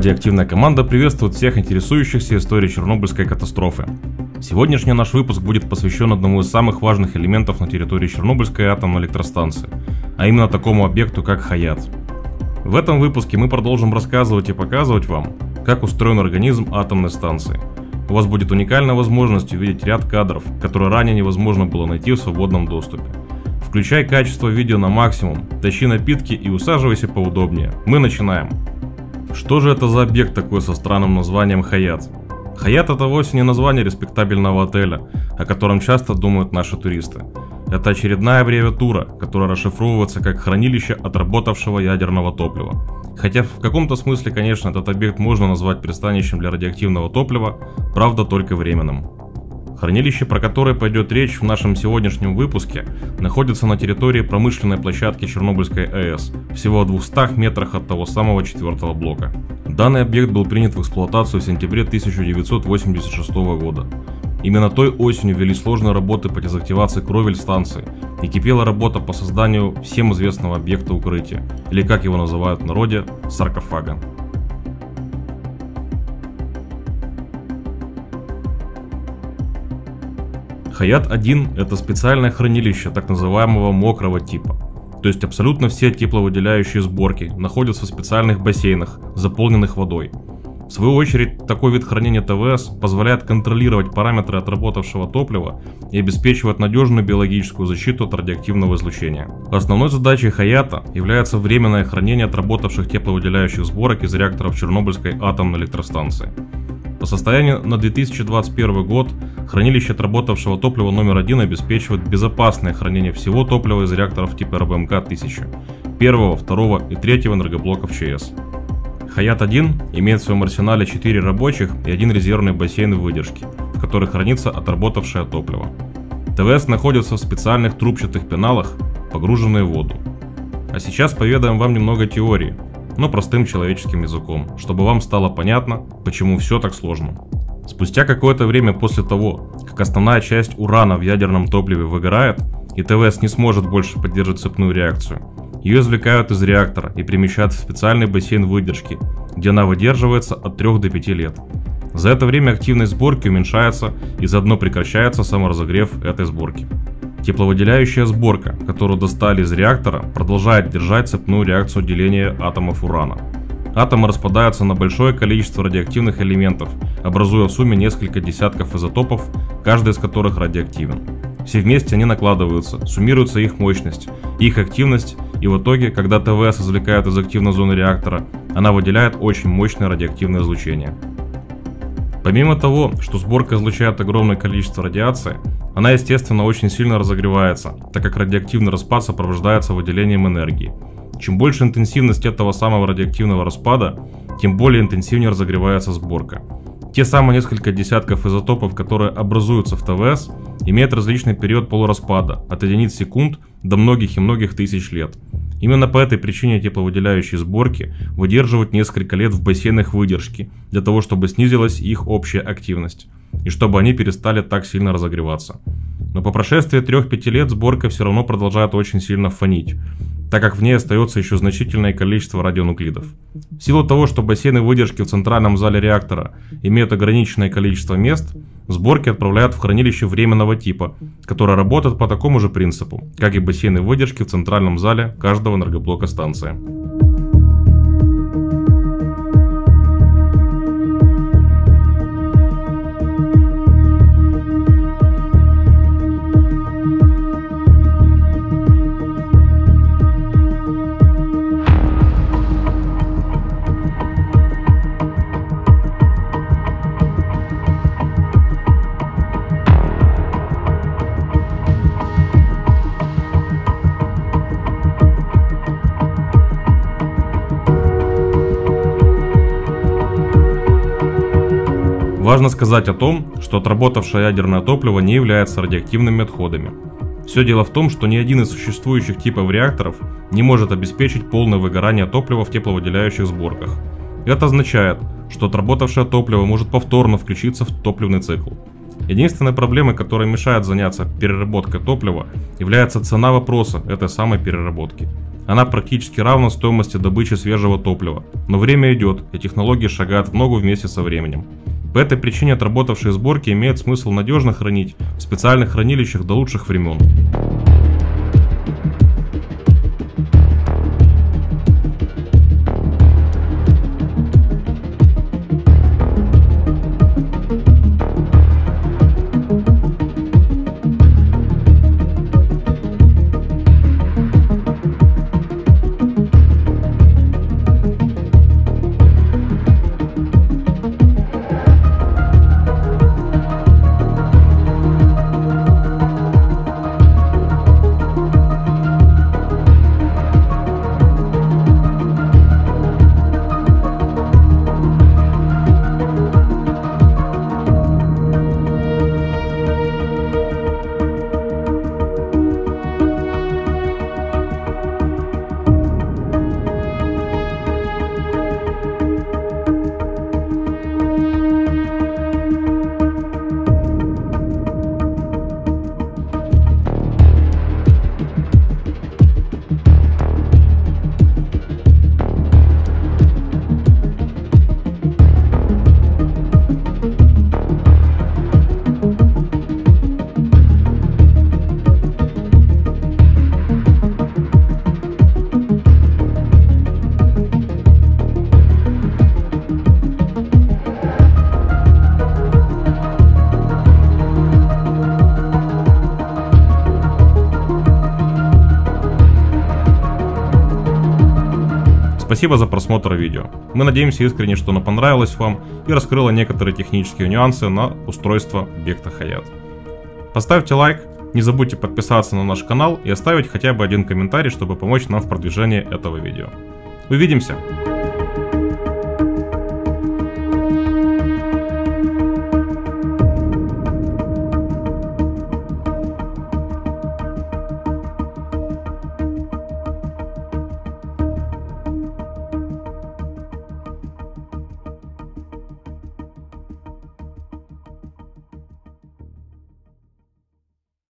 Радиоактивная команда приветствует всех интересующихся историей Чернобыльской катастрофы. Сегодняшний наш выпуск будет посвящен одному из самых важных элементов на территории Чернобыльской атомной электростанции, а именно такому объекту, как Хаят. В этом выпуске мы продолжим рассказывать и показывать вам, как устроен организм атомной станции. У вас будет уникальная возможность увидеть ряд кадров, которые ранее невозможно было найти в свободном доступе. Включай качество видео на максимум, тащи напитки и усаживайся поудобнее. Мы начинаем. Что же это за объект такой со странным названием Хаят? Хаят это вовсе не название респектабельного отеля, о котором часто думают наши туристы. Это очередная аббревиатура, которая расшифровывается как хранилище отработавшего ядерного топлива. Хотя в каком-то смысле, конечно, этот объект можно назвать пристанищем для радиоактивного топлива, правда только временным. Хранилище, про которое пойдет речь в нашем сегодняшнем выпуске, находится на территории промышленной площадки Чернобыльской АЭС, всего в 200 метрах от того самого четвертого блока. Данный объект был принят в эксплуатацию в сентябре 1986 года. Именно той осенью вели сложные работы по дезактивации кровель станции и кипела работа по созданию всем известного объекта укрытия, или как его называют в народе, саркофага. Хаят-1 – это специальное хранилище так называемого мокрого типа. То есть абсолютно все тепловыделяющие сборки находятся в специальных бассейнах, заполненных водой. В свою очередь, такой вид хранения ТВС позволяет контролировать параметры отработавшего топлива и обеспечивать надежную биологическую защиту от радиоактивного излучения. Основной задачей Хаята является временное хранение отработавших тепловыделяющих сборок из реакторов Чернобыльской атомной электростанции. По состоянию на 2021 год хранилище отработавшего топлива номер один обеспечивает безопасное хранение всего топлива из реакторов типа РБМК-1000, первого, второго и третьего энергоблоков ЧС. Хаят-1 имеет в своем арсенале 4 рабочих и один резервный бассейн выдержки, в которых хранится отработавшее топливо. ТВС находится в специальных трубчатых пеналах, погруженные в воду. А сейчас поведаем вам немного теории, но простым человеческим языком, чтобы вам стало понятно, почему все так сложно. Спустя какое-то время после того, как основная часть урана в ядерном топливе выгорает, и ТВС не сможет больше поддерживать цепную реакцию, ее извлекают из реактора и перемещают в специальный бассейн выдержки, где она выдерживается от 3 до 5 лет. За это время активность сборки уменьшается и заодно прекращается саморазогрев этой сборки. Тепловыделяющая сборка, которую достали из реактора, продолжает держать цепную реакцию деления атомов урана. Атомы распадаются на большое количество радиоактивных элементов, образуя в сумме несколько десятков изотопов, каждый из которых радиоактивен. Все вместе они накладываются, суммируется их мощность, их активность, и в итоге, когда ТВС извлекают из активной зоны реактора, она выделяет очень мощное радиоактивное излучение. Помимо того, что сборка излучает огромное количество радиации, она естественно очень сильно разогревается, так как радиоактивный распад сопровождается выделением энергии. Чем больше интенсивность этого самого радиоактивного распада, тем более интенсивнее разогревается сборка. Те самые несколько десятков изотопов, которые образуются в ТВС, имеют различный период полураспада, от единиц секунд до многих и многих тысяч лет. Именно по этой причине тепловыделяющие сборки выдерживают несколько лет в бассейнах выдержки, для того чтобы снизилась их общая активность, и чтобы они перестали так сильно разогреваться. Но по прошествии 3-5 лет сборка все равно продолжает очень сильно фонить, так как в ней остается еще значительное количество радионуклидов. В силу того, что бассейны выдержки в центральном зале реактора имеют ограниченное количество мест, сборки отправляют в хранилище временного типа, которое работает по такому же принципу, как и бассейны выдержки в центральном зале каждого энергоблока станции. Важно сказать о том, что отработавшее ядерное топливо не является радиоактивными отходами. Все дело в том, что ни один из существующих типов реакторов не может обеспечить полное выгорание топлива в тепловыделяющих сборках. Это означает, что отработавшее топливо может повторно включиться в топливный цикл. Единственной проблемой, которая мешает заняться переработкой топлива, является цена вопроса этой самой переработки. Она практически равна стоимости добычи свежего топлива. Но время идет, и технологии шагают в ногу вместе со временем. По этой причине отработавшие сборки имеет смысл надежно хранить в специальных хранилищах до лучших времен. Спасибо за просмотр видео. Мы надеемся искренне, что оно понравилось вам и раскрыло некоторые технические нюансы на устройство объекта Хаят. Поставьте лайк, не забудьте подписаться на наш канал и оставить хотя бы один комментарий, чтобы помочь нам в продвижении этого видео. Увидимся!